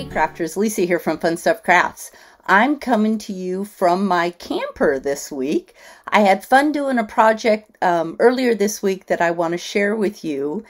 Hey crafters, Lisa here from Fun Stuff Crafts. I'm coming to you from my camper this week. I had fun doing a project um, earlier this week that I want to share with you,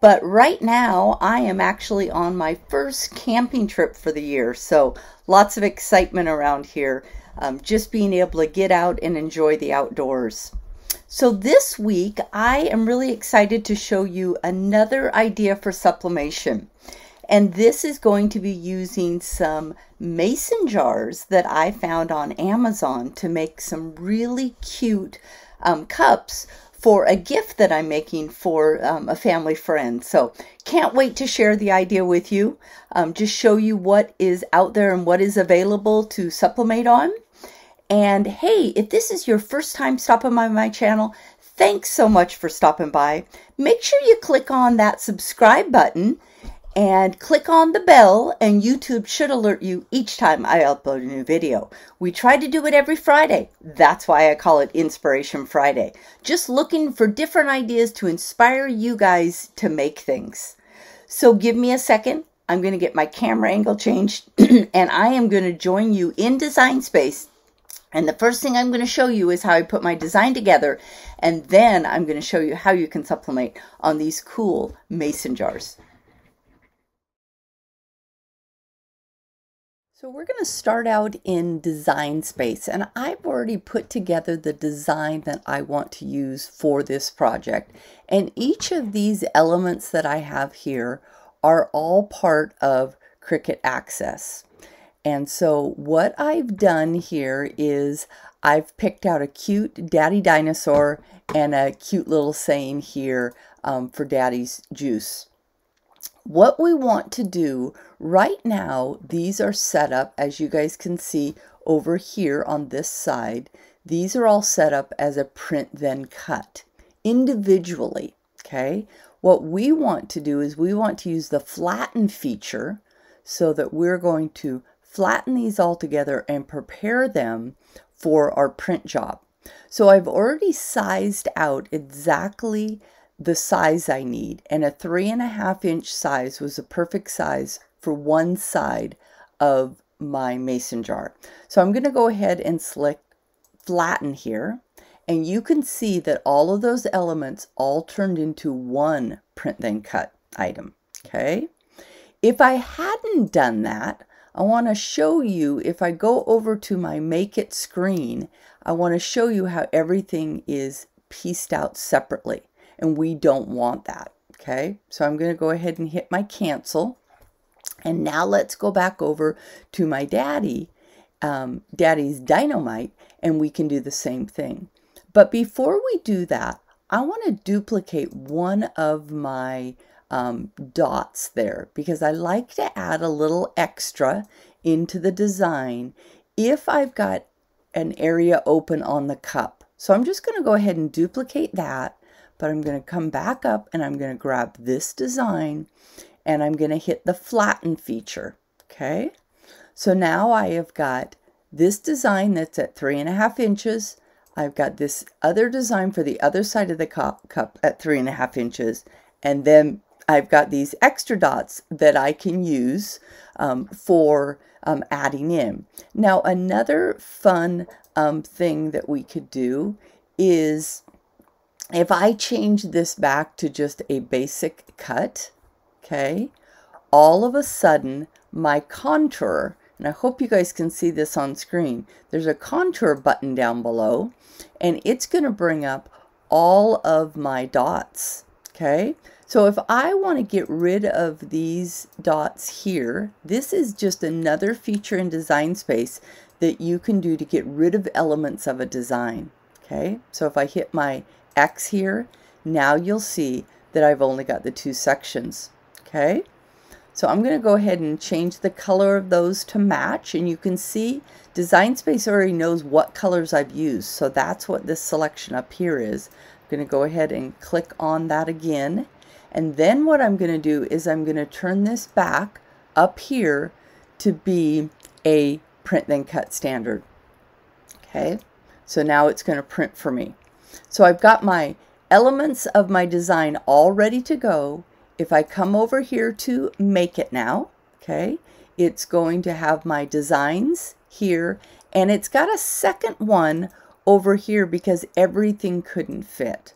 but right now I am actually on my first camping trip for the year, so lots of excitement around here. Um, just being able to get out and enjoy the outdoors. So this week I am really excited to show you another idea for sublimation. And this is going to be using some mason jars that I found on Amazon to make some really cute um, cups for a gift that I'm making for um, a family friend. So can't wait to share the idea with you. Um, just show you what is out there and what is available to sublimate on. And hey, if this is your first time stopping by my channel, thanks so much for stopping by. Make sure you click on that subscribe button and click on the bell and YouTube should alert you each time I upload a new video. We try to do it every Friday. That's why I call it Inspiration Friday. Just looking for different ideas to inspire you guys to make things. So give me a second. I'm going to get my camera angle changed and I am going to join you in Design Space. And the first thing I'm going to show you is how I put my design together. And then I'm going to show you how you can sublimate on these cool mason jars. So we're going to start out in design space and I've already put together the design that I want to use for this project. And each of these elements that I have here are all part of Cricut Access. And so what I've done here is I've picked out a cute daddy dinosaur and a cute little saying here um, for daddy's juice. What we want to do right now, these are set up as you guys can see over here on this side. These are all set up as a print then cut individually, okay? What we want to do is we want to use the flatten feature so that we're going to flatten these all together and prepare them for our print job. So I've already sized out exactly the size I need. And a three and a half inch size was a perfect size for one side of my mason jar. So I'm going to go ahead and select flatten here. And you can see that all of those elements all turned into one print then cut item. Okay. If I hadn't done that, I want to show you, if I go over to my make it screen, I want to show you how everything is pieced out separately and we don't want that. Okay, so I'm going to go ahead and hit my cancel. And now let's go back over to my daddy, um, daddy's dynamite, and we can do the same thing. But before we do that, I want to duplicate one of my um, dots there because I like to add a little extra into the design if I've got an area open on the cup. So I'm just going to go ahead and duplicate that but I'm going to come back up and I'm going to grab this design and I'm going to hit the flatten feature. Okay. So now I have got this design that's at three and a half inches. I've got this other design for the other side of the cup, at three and a half inches. And then I've got these extra dots that I can use um, for um, adding in. Now, another fun um, thing that we could do is if I change this back to just a basic cut, okay, all of a sudden my contour, and I hope you guys can see this on screen, there's a contour button down below, and it's going to bring up all of my dots, okay? So if I want to get rid of these dots here, this is just another feature in Design Space that you can do to get rid of elements of a design, okay? So if I hit my X here, now you'll see that I've only got the two sections. Okay, so I'm going to go ahead and change the color of those to match and you can see Design Space already knows what colors I've used. So that's what this selection up here is. I'm going to go ahead and click on that again. And then what I'm going to do is I'm going to turn this back up here to be a print then cut standard. Okay, so now it's going to print for me. So I've got my elements of my design all ready to go. If I come over here to make it now, okay, it's going to have my designs here, and it's got a second one over here because everything couldn't fit.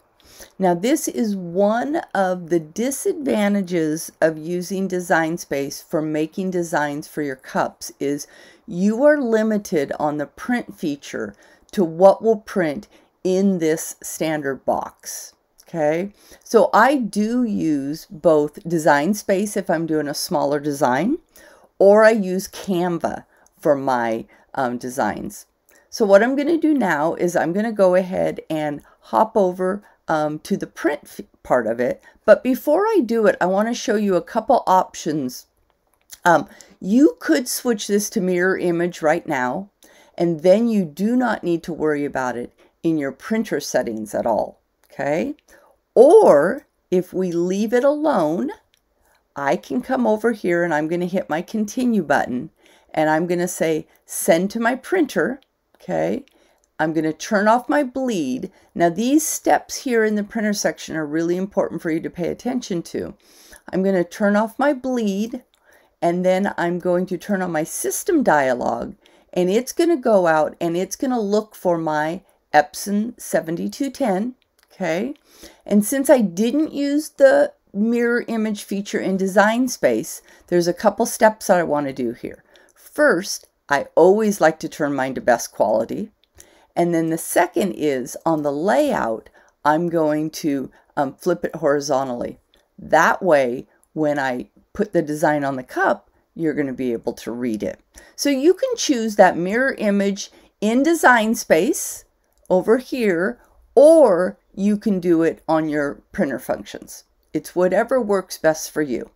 Now this is one of the disadvantages of using Design Space for making designs for your cups is you are limited on the print feature to what will print in this standard box. Okay, so I do use both Design Space if I'm doing a smaller design, or I use Canva for my um, designs. So what I'm going to do now is I'm going to go ahead and hop over um, to the print part of it. But before I do it, I want to show you a couple options. Um, you could switch this to mirror image right now, and then you do not need to worry about it in your printer settings at all, okay? Or if we leave it alone, I can come over here and I'm going to hit my continue button and I'm going to say send to my printer, okay? I'm going to turn off my bleed. Now these steps here in the printer section are really important for you to pay attention to. I'm going to turn off my bleed and then I'm going to turn on my system dialog and it's going to go out and it's going to look for my Epson 7210 okay and since I didn't use the mirror image feature in design space there's a couple steps that I want to do here first I always like to turn mine to best quality and then the second is on the layout, I'm going to um, flip it horizontally. That way, when I put the design on the cup, you're going to be able to read it. So you can choose that mirror image in design space over here, or you can do it on your printer functions. It's whatever works best for you.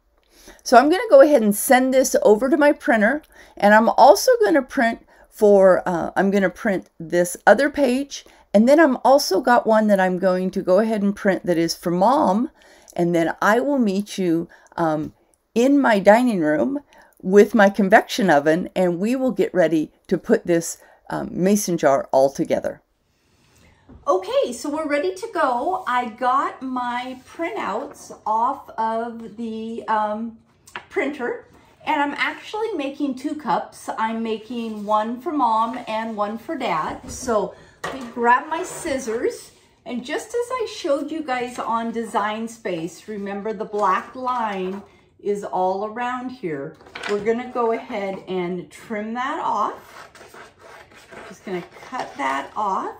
So I'm going to go ahead and send this over to my printer, and I'm also going to print for, uh, I'm going to print this other page. And then I'm also got one that I'm going to go ahead and print that is for mom. And then I will meet you um, in my dining room with my convection oven and we will get ready to put this um, mason jar all together. Okay, so we're ready to go. I got my printouts off of the um, printer and I'm actually making two cups. I'm making one for mom and one for dad. So let me grab my scissors. And just as I showed you guys on Design Space, remember the black line is all around here. We're gonna go ahead and trim that off. Just gonna cut that off.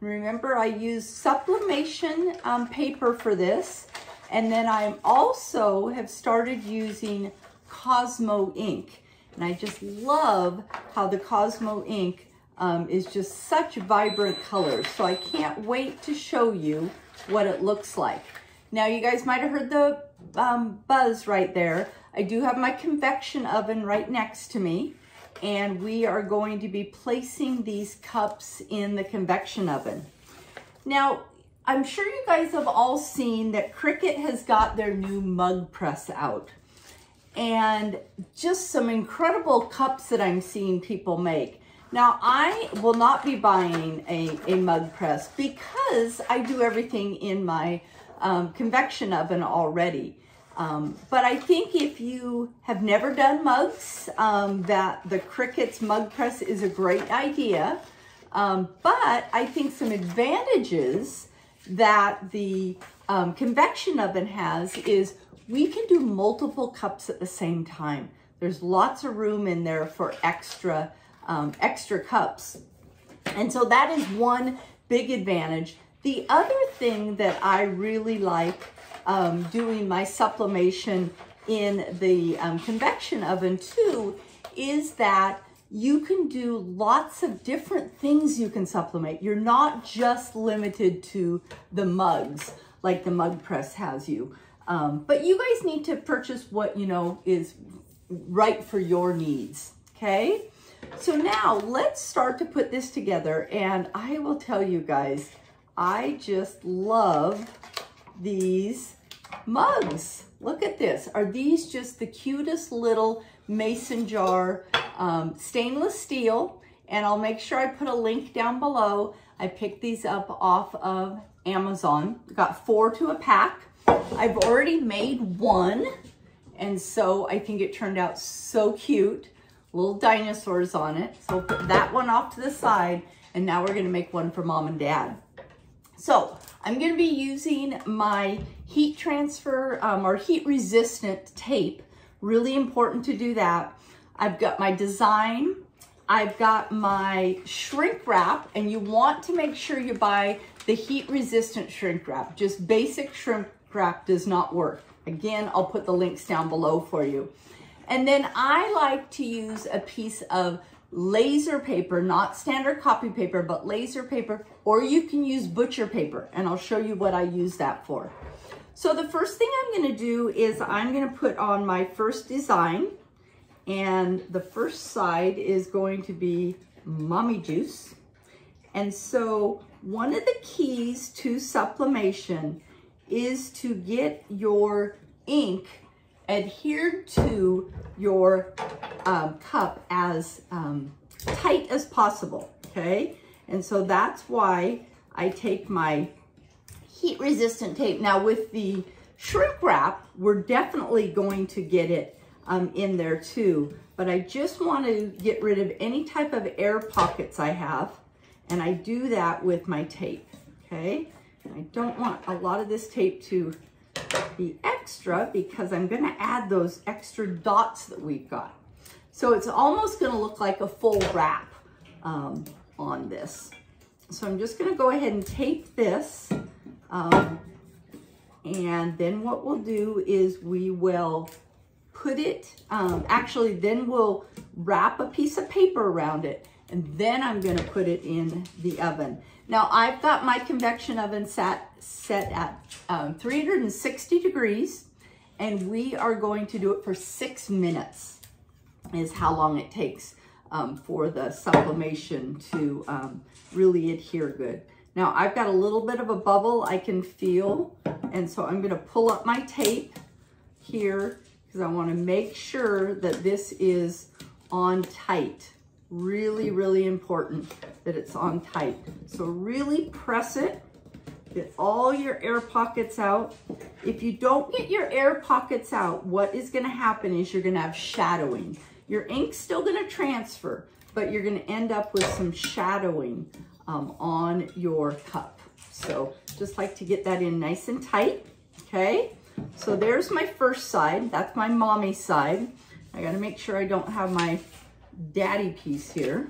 Remember, I use sublimation um, paper for this. And then I also have started using Cosmo ink. And I just love how the Cosmo ink um, is just such vibrant colors. So I can't wait to show you what it looks like. Now you guys might have heard the um, buzz right there. I do have my convection oven right next to me and we are going to be placing these cups in the convection oven. Now, I'm sure you guys have all seen that Cricut has got their new mug press out. And just some incredible cups that I'm seeing people make. Now, I will not be buying a, a mug press because I do everything in my um, convection oven already. Um, but I think if you have never done mugs, um, that the Cricut's mug press is a great idea. Um, but I think some advantages that the um, convection oven has is we can do multiple cups at the same time. There's lots of room in there for extra, um, extra cups. And so that is one big advantage. The other thing that I really like um, doing my sublimation in the um, convection oven too is that you can do lots of different things you can sublimate. You're not just limited to the mugs like the mug press has you. Um, but you guys need to purchase what you know is right for your needs, okay? So now let's start to put this together and I will tell you guys, I just love these mugs. Look at this. Are these just the cutest little mason jar um, stainless steel, and I'll make sure I put a link down below. I picked these up off of Amazon. Got four to a pack. I've already made one, And so I think it turned out so cute. Little dinosaurs on it. So we'll put that one off to the side. And now we're gonna make one for mom and dad. So I'm gonna be using my heat transfer um, or heat resistant tape. Really important to do that. I've got my design, I've got my shrink wrap, and you want to make sure you buy the heat resistant shrink wrap. Just basic shrink wrap does not work. Again, I'll put the links down below for you. And then I like to use a piece of laser paper, not standard copy paper, but laser paper, or you can use butcher paper, and I'll show you what I use that for. So the first thing I'm gonna do is I'm gonna put on my first design, and the first side is going to be mommy juice. And so one of the keys to sublimation is to get your ink adhered to your um, cup as um, tight as possible, okay? And so that's why I take my heat resistant tape. Now with the shrink wrap, we're definitely going to get it um, in there too, but I just want to get rid of any type of air pockets I have, and I do that with my tape, okay? And I don't want a lot of this tape to be extra because I'm gonna add those extra dots that we've got. So it's almost gonna look like a full wrap um, on this. So I'm just gonna go ahead and tape this. Um, and then what we'll do is we will put it, um, actually then we'll wrap a piece of paper around it and then I'm gonna put it in the oven. Now I've got my convection oven set, set at um, 360 degrees and we are going to do it for six minutes is how long it takes um, for the sublimation to um, really adhere good. Now I've got a little bit of a bubble I can feel and so I'm gonna pull up my tape here because I wanna make sure that this is on tight. Really, really important that it's on tight. So really press it, get all your air pockets out. If you don't get your air pockets out, what is gonna happen is you're gonna have shadowing. Your ink's still gonna transfer, but you're gonna end up with some shadowing um, on your cup. So just like to get that in nice and tight, okay? So there's my first side. That's my mommy side. I gotta make sure I don't have my daddy piece here.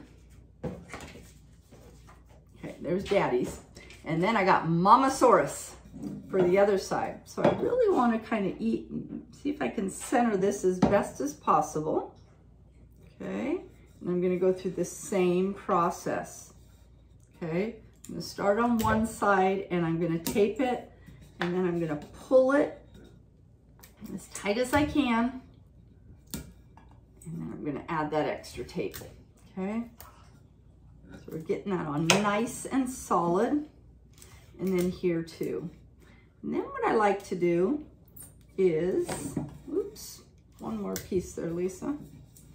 Okay, there's daddy's. And then I got Mamasaurus for the other side. So I really want to kind of eat, see if I can center this as best as possible. Okay, and I'm going to go through the same process. Okay, I'm going to start on one side and I'm going to tape it and then I'm going to pull it as tight as I can and then I'm gonna add that extra tape, okay? So we're getting that on nice and solid. And then here too. And then what I like to do is, oops, one more piece there, Lisa.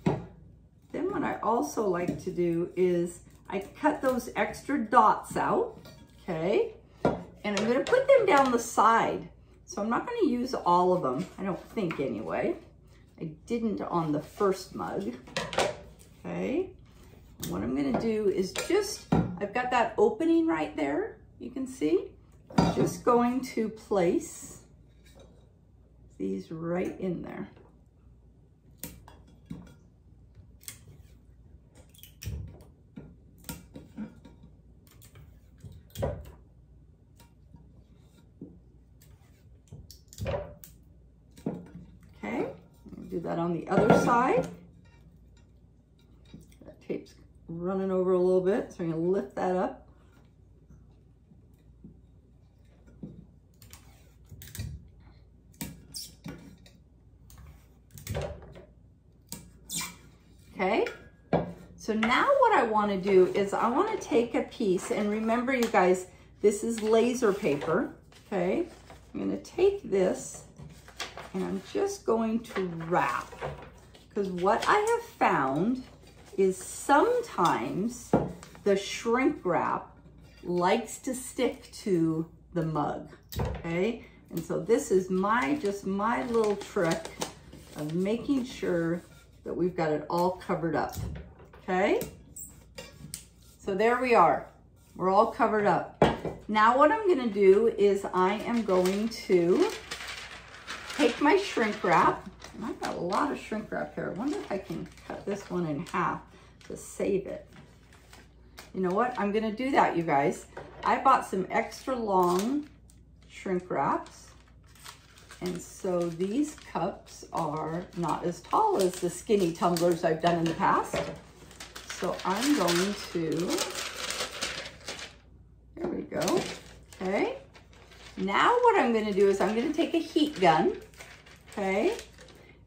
Then what I also like to do is I cut those extra dots out, okay? And I'm gonna put them down the side. So I'm not gonna use all of them, I don't think anyway. I didn't on the first mug. Okay. What I'm gonna do is just, I've got that opening right there, you can see. I'm just going to place these right in there. Okay, do that on the other side. That tape's running over a little bit, so I'm gonna lift that up. Okay, so now what I wanna do is I wanna take a piece, and remember you guys, this is laser paper, okay? I'm gonna take this and I'm just going to wrap because what I have found is sometimes the shrink wrap likes to stick to the mug, okay? And so this is my, just my little trick of making sure that we've got it all covered up, okay? So there we are. We're all covered up. Now what I'm gonna do is I am going to take my shrink wrap, and I've got a lot of shrink wrap here. I wonder if I can cut this one in half to save it. You know what? I'm gonna do that, you guys. I bought some extra long shrink wraps. And so these cups are not as tall as the skinny tumblers I've done in the past. So I'm going to, there we go, okay. Now what I'm gonna do is I'm gonna take a heat gun, okay,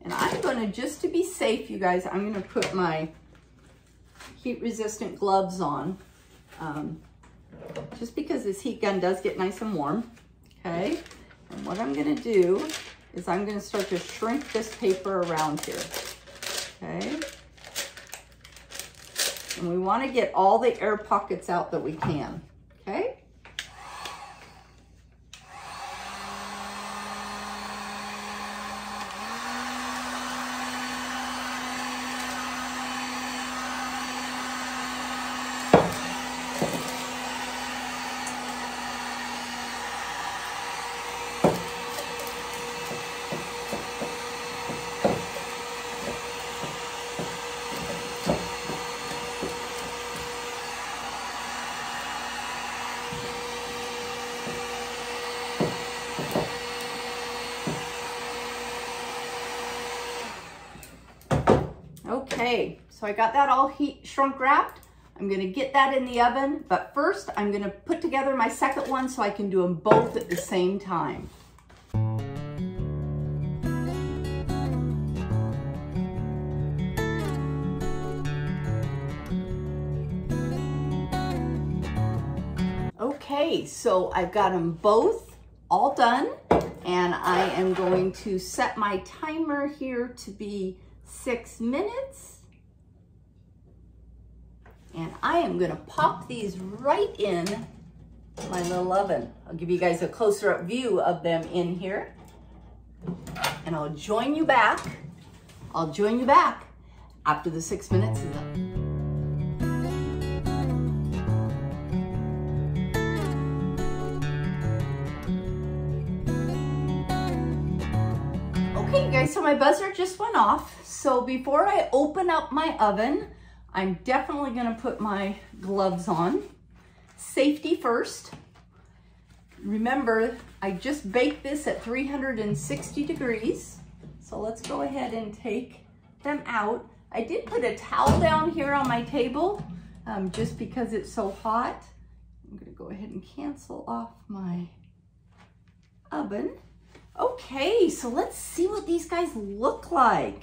and I'm gonna, just to be safe, you guys, I'm gonna put my heat resistant gloves on, um, just because this heat gun does get nice and warm, okay. And what I'm gonna do is I'm gonna start to shrink this paper around here, okay. And we wanna get all the air pockets out that we can, okay. Okay, so I got that all heat shrunk wrapped. I'm gonna get that in the oven, but first I'm gonna put together my second one so I can do them both at the same time. Okay, so I've got them both all done and I am going to set my timer here to be six minutes. And I am gonna pop these right in my little oven. I'll give you guys a closer up view of them in here. And I'll join you back. I'll join you back after the six minutes is up. Okay, guys, so my buzzer just went off. So before I open up my oven, I'm definitely gonna put my gloves on. Safety first. Remember, I just baked this at 360 degrees. So let's go ahead and take them out. I did put a towel down here on my table um, just because it's so hot. I'm gonna go ahead and cancel off my oven. Okay, so let's see what these guys look like.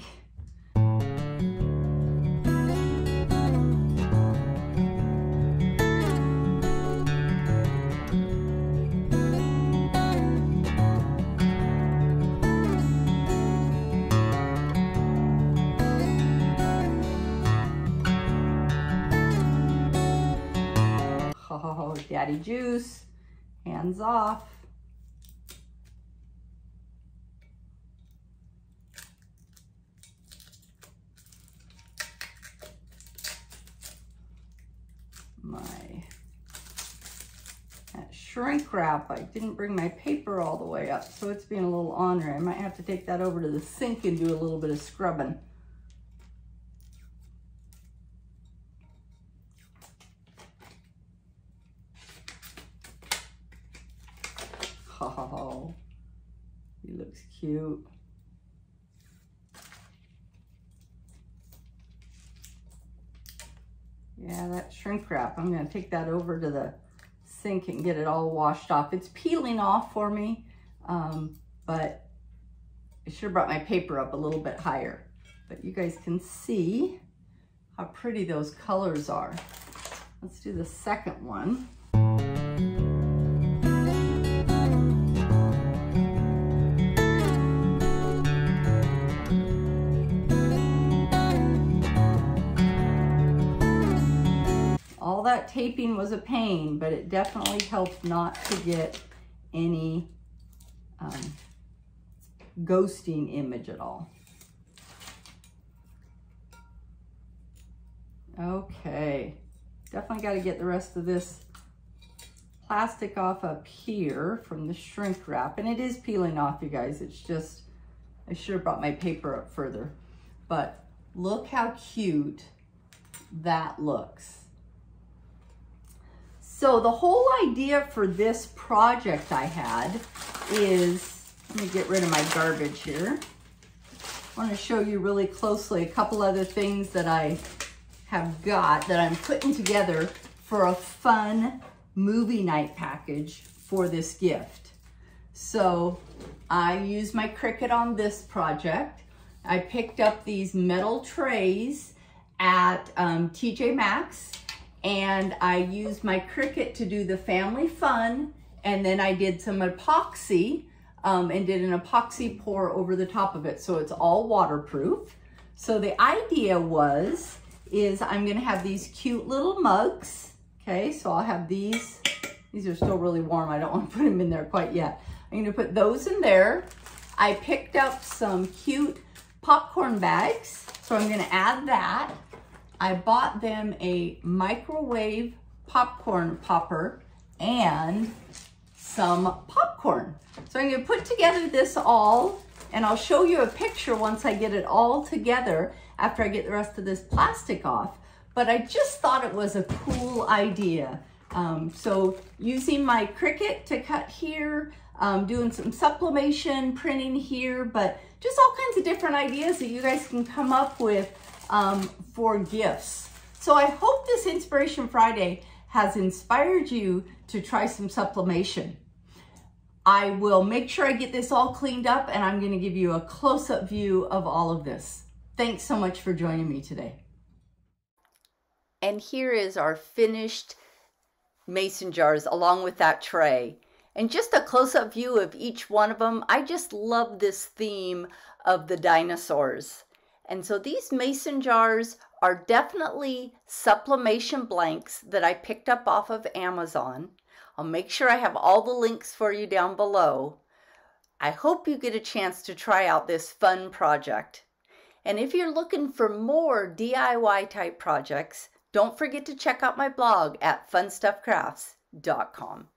Daddy Juice, hands off. my shrink wrap. I didn't bring my paper all the way up, so it's being a little ornery. I might have to take that over to the sink and do a little bit of scrubbing. He looks cute. Yeah, that shrink wrap, I'm gonna take that over to the sink and get it all washed off. It's peeling off for me, um, but I should have brought my paper up a little bit higher. But you guys can see how pretty those colors are. Let's do the second one. that taping was a pain, but it definitely helped not to get any um, ghosting image at all. Okay, definitely got to get the rest of this plastic off up here from the shrink wrap. And it is peeling off, you guys. It's just, I should have brought my paper up further. But look how cute that looks. So the whole idea for this project I had is, let me get rid of my garbage here. I want to show you really closely a couple other things that I have got that I'm putting together for a fun movie night package for this gift. So I used my Cricut on this project. I picked up these metal trays at um, TJ Maxx and I used my Cricut to do the family fun and then I did some epoxy um, and did an epoxy pour over the top of it so it's all waterproof. So the idea was, is I'm gonna have these cute little mugs, okay? So I'll have these, these are still really warm, I don't wanna put them in there quite yet. I'm gonna put those in there. I picked up some cute popcorn bags, so I'm gonna add that. I bought them a microwave popcorn popper and some popcorn. So I'm gonna put together this all and I'll show you a picture once I get it all together after I get the rest of this plastic off. But I just thought it was a cool idea. Um, so using my Cricut to cut here, um, doing some sublimation, printing here, but just all kinds of different ideas that you guys can come up with um, for gifts. So I hope this Inspiration Friday has inspired you to try some sublimation. I will make sure I get this all cleaned up and I'm gonna give you a close-up view of all of this. Thanks so much for joining me today. And here is our finished mason jars along with that tray. And just a close-up view of each one of them. I just love this theme of the dinosaurs. And so these mason jars are definitely sublimation blanks that I picked up off of Amazon. I'll make sure I have all the links for you down below. I hope you get a chance to try out this fun project. And if you're looking for more DIY type projects, don't forget to check out my blog at funstuffcrafts.com.